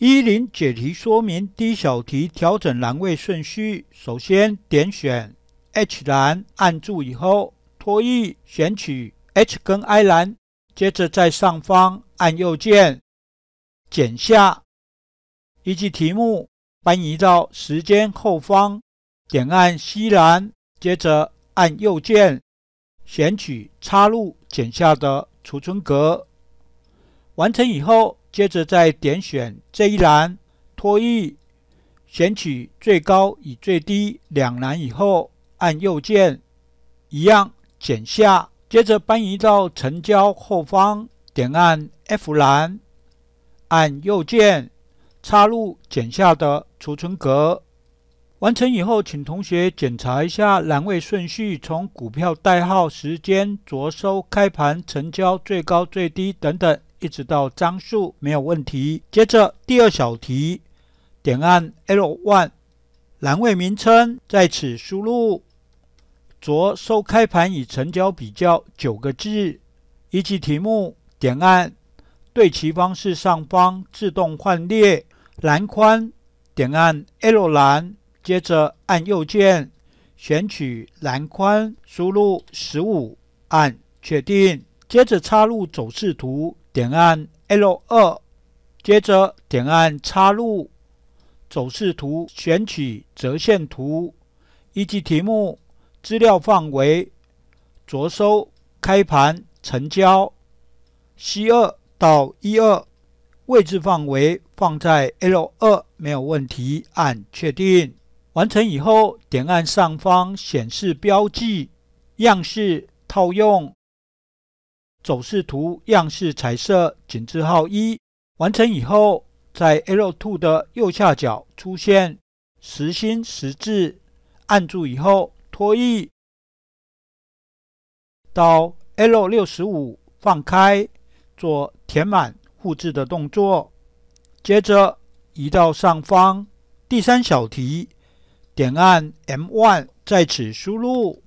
一零解题说明第一小题调整栏位顺序，首先点选 H 栏，按住以后拖曳选取 H 跟 I 栏，接着在上方按右键剪下，依据题目搬移到时间后方，点按 C 栏，接着按右键选取插入剪下的储存格。完成以后，接着再点选这一栏拖曳，选取最高与最低两栏以后，按右键一样剪下，接着搬移到成交后方，点按 F 栏，按右键插入剪下的储存格。完成以后，请同学检查一下栏位顺序，从股票代号、时间、着收、开盘、成交、最高、最低等等。一直到张数没有问题。接着第二小题，点按 L1 栏位名称，在此输入“着收开盘与成交比较”九个字。依据题目，点按对齐方式上方自动换列栏宽，点按 L 栏，接着按右键选取栏宽，输入十五，按确定。接着插入走势图。点按 L 二，接着点按插入走势图，选取折线图。依据题目，资料范围着收开盘成交 C 二到一二，位置范围放在 L 二没有问题，按确定。完成以后，点按上方显示标记样式套用。走势图样式彩色井字号一完成以后，在 L2 的右下角出现实心十字，按住以后拖曳到 L65 放开，做填满复制的动作。接着移到上方第三小题，点按 M1，在此输入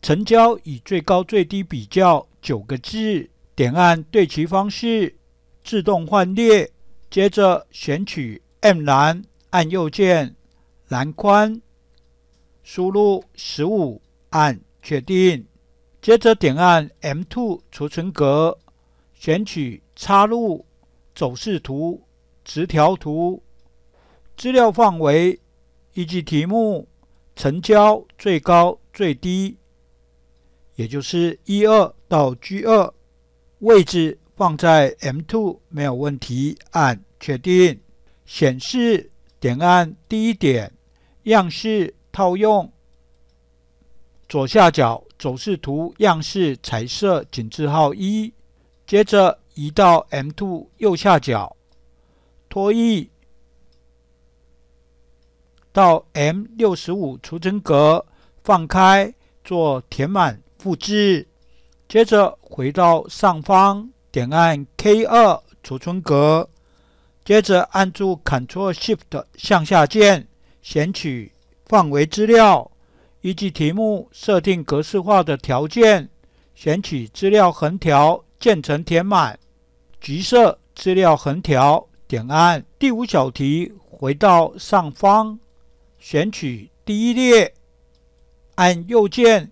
成交以最高最低比较。九个字，点按对齐方式，自动换列。接着选取 M 栏，按右键栏宽，输入十五，按确定。接着点按 M2 储存格，选取插入走势图、直条图。资料范围依据题目，成交最高最低。也就是一二到 G 二位置放在 M2 没有问题，按确定。显示点按第一点，样式套用。左下角走势图样式彩色井字号一，接着移到 M2 右下角，拖曳到 M 六十五储存格，放开做填满。复制，接着回到上方，点按 K 二储存格，接着按住 Ctrl Shift 向下键，选取范围资料，依据题目设定格式化的条件，选取资料横条渐层填满，橘色资料横条，点按第五小题，回到上方，选取第一列，按右键。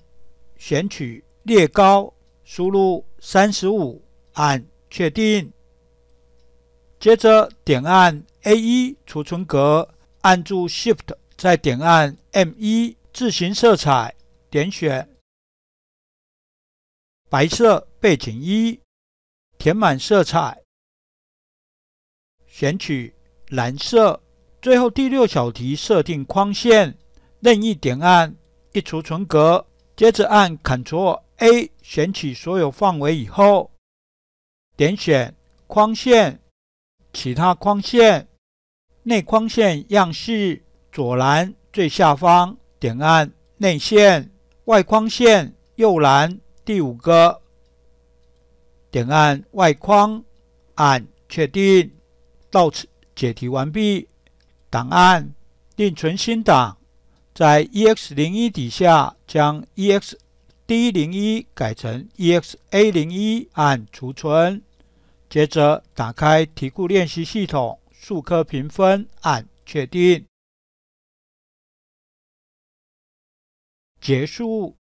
选取列高，输入三十五，按确定。接着点按 A1 储存格，按住 Shift，再点按 M1 字形色彩，点选白色背景一，填满色彩，选取蓝色。最后第六小题设定框线，任意点按一储存格。接着按 Ctrl A 选取所有范围以后，点选框线、其他框线、内框线样式左栏最下方点按内线、外框线右栏第五个点按外框，按确定。到此解题完毕，档案另存新档。在 EX 零一底下，将 EX D 零一改成 EX A 零一，按储存。接着打开题库练习系统，数科评分，按确定。结束。